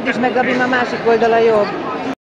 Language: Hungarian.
fordíts meg, Gabi, a másik oldala jobb.